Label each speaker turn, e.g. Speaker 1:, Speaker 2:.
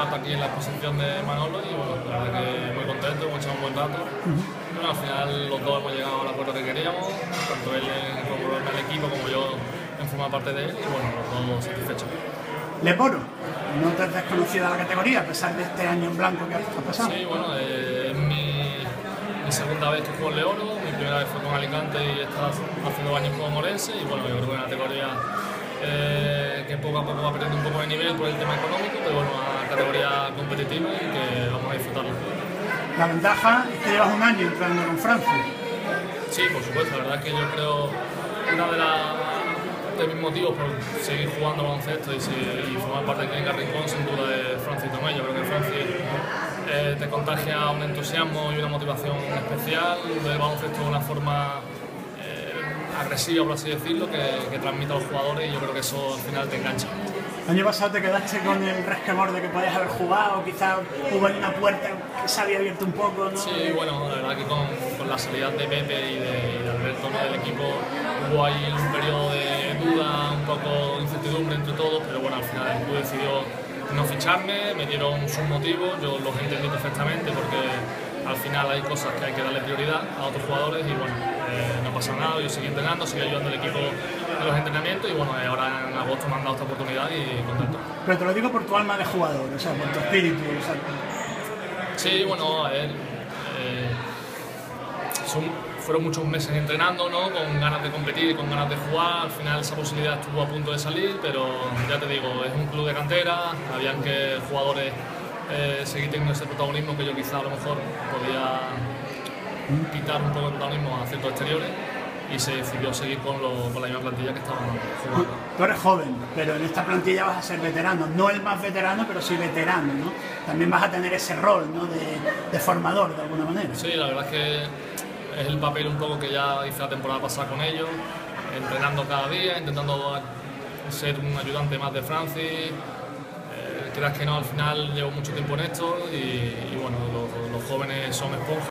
Speaker 1: aquí en la exposición de Manolo y bueno, la verdad que muy contento, hemos echado un buen rato. Bueno, al final los dos hemos llegado al acuerdo que queríamos, tanto él en incorporarme al equipo como yo en formar parte de él y bueno, los dos satisfechos.
Speaker 2: Leporo, no te has desconocido la categoría a pesar de este año en blanco que ha pasado.
Speaker 1: Sí, bueno, eh, es mi, mi, segunda vez que juego en Leoro, mi primera vez fue con Alicante y esta hace dos años con Morense y bueno, yo creo que es una categoría eh, poco a poco va perdiendo un poco de nivel por el tema económico, pero bueno, una categoría competitiva y que vamos a disfrutarla.
Speaker 2: La ventaja es que llevas un año entrando con Francia.
Speaker 1: Sí, por supuesto, la verdad es que yo creo una de las de mis motivos por seguir jugando baloncesto y, y formar parte de Clínica Rincón sin duda de Francis Tomé. Yo creo que Francis eh, te contagia un entusiasmo y una motivación especial del baloncesto de una forma agresiva, por así decirlo, que, que, transmite a los jugadores y yo creo que eso al final te engancha.
Speaker 2: El año pasado te quedaste con el resquemor de que podías haber jugado, quizás hubo una puerta que se había abierto un poco, ¿no?
Speaker 1: Sí, bueno, la verdad que con, con la salida de Pepe y de, y de Alberto ¿no? del equipo hubo ahí un periodo de duda, un poco de incertidumbre entre todos, pero bueno, al final el club decidió no ficharme, me dieron sus motivos, yo los entendí perfectamente porque final hay cosas que hay que darle prioridad a otros jugadores y bueno, eh, no pasa nada, yo seguí entrenando, seguí ayudando al equipo en los entrenamientos y bueno, ahora en agosto me han dado esta oportunidad y contento.
Speaker 2: Pero te lo digo por tu alma de jugador, o sea, por tu espíritu. O sea...
Speaker 1: Sí, bueno, a ver, eh, son, fueron muchos meses entrenando, ¿no? con ganas de competir y con ganas de jugar. Al final esa posibilidad estuvo a punto de salir, pero ya te digo, es un club de cantera, habían que jugadores eh, seguir teniendo ese protagonismo que yo quizá a lo mejor podía quitar un poco de protagonismo a ciertos exteriores y se decidió seguir con, lo, con la misma plantilla que estaban jugando.
Speaker 2: Tú eres joven, pero en esta plantilla vas a ser veterano, no el más veterano, pero sí veterano, ¿no? También vas a tener ese rol, ¿no? De, de formador, de alguna manera.
Speaker 1: Sí, la verdad es que es el papel un poco que ya hice la temporada pasada con ellos, entrenando cada día, intentando ser un ayudante más de Francis. Creas que no, al final llevo mucho tiempo en esto y, y bueno, los, los jóvenes son esponjas.